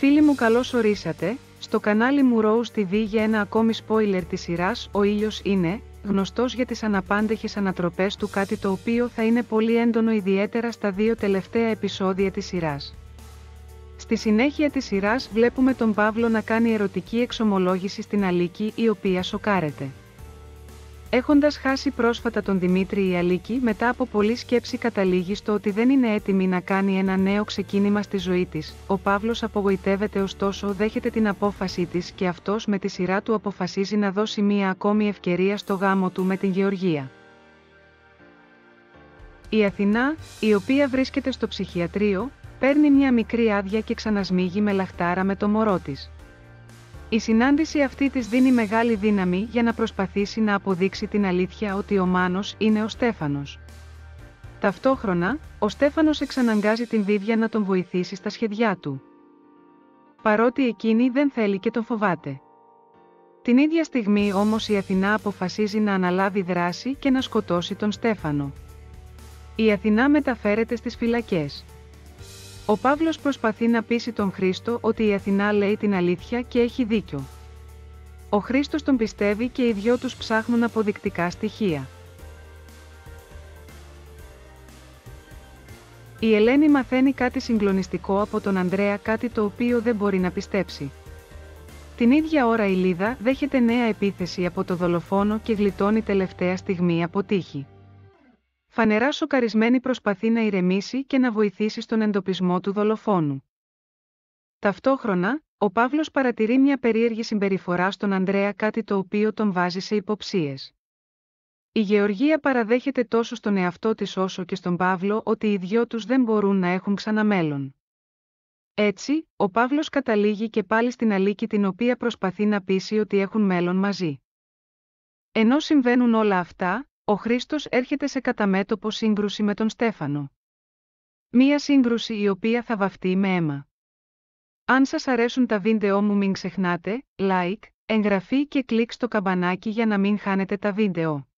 Φίλοι μου καλώς ορίσατε, στο κανάλι μου Rose TV για ένα ακόμη spoiler της σειράς «Ο ήλιος είναι», γνωστός για τις αναπάντεχες ανατροπές του κάτι το οποίο θα είναι πολύ έντονο ιδιαίτερα στα δύο τελευταία επεισόδια της σειράς. Στη συνέχεια της σειράς βλέπουμε τον Παύλο να κάνει ερωτική εξομολόγηση στην Αλίκη η οποία σοκάρεται. Έχοντας χάσει πρόσφατα τον Δημήτρη η Αλίκη μετά από πολλή σκέψη καταλήγει στο ότι δεν είναι έτοιμη να κάνει ένα νέο ξεκίνημα στη ζωή της. Ο Παύλος απογοητεύεται ωστόσο δέχεται την απόφασή της και αυτός με τη σειρά του αποφασίζει να δώσει μία ακόμη ευκαιρία στο γάμο του με την Γεωργία. Η Αθηνά, η οποία βρίσκεται στο ψυχιατρίο, παίρνει μια μικρή άδεια και ξανασμίγει με λαχτάρα με το μωρό της. Η συνάντηση αυτή της δίνει μεγάλη δύναμη για να προσπαθήσει να αποδείξει την αλήθεια ότι ο Μάνος είναι ο Στέφανος. Ταυτόχρονα, ο Στέφανος εξαναγκάζει την Βίβια να τον βοηθήσει στα σχεδιά του. Παρότι εκείνη δεν θέλει και τον φοβάται. Την ίδια στιγμή όμως η Αθηνά αποφασίζει να αναλάβει δράση και να σκοτώσει τον Στέφανο. Η Αθηνά μεταφέρεται στις φυλακές. Ο Παύλος προσπαθεί να πείσει τον Χρήστο ότι η Αθηνά λέει την αλήθεια και έχει δίκιο. Ο Χρήστος τον πιστεύει και οι δυο τους ψάχνουν αποδεικτικά στοιχεία. Η Ελένη μαθαίνει κάτι συγκλονιστικό από τον Ανδρέα κάτι το οποίο δεν μπορεί να πιστέψει. Την ίδια ώρα η Λίδα δέχεται νέα επίθεση από το δολοφόνο και γλιτώνει τελευταία στιγμή από τύχη. Φανερά σοκαρισμένη προσπαθεί να ηρεμήσει και να βοηθήσει στον εντοπισμό του δολοφόνου. Ταυτόχρονα, ο Παύλος παρατηρεί μια περίεργη συμπεριφορά στον Ανδρέα κάτι το οποίο τον βάζει σε υποψίες. Η Γεωργία παραδέχεται τόσο στον εαυτό της όσο και στον Παύλο ότι οι δυο τους δεν μπορούν να έχουν ξαναμέλλον. Έτσι, ο Παύλος καταλήγει και πάλι στην Αλίκη την οποία προσπαθεί να πείσει ότι έχουν μέλλον μαζί. Ενώ συμβαίνουν όλα αυτά, ο Χρήστος έρχεται σε καταμέτωπο σύγκρουση με τον Στέφανο. Μία σύγκρουση η οποία θα βαφτεί με αίμα. Αν σας αρέσουν τα βίντεο μου μην ξεχνάτε, like, εγγραφή και κλικ στο καμπανάκι για να μην χάνετε τα βίντεο.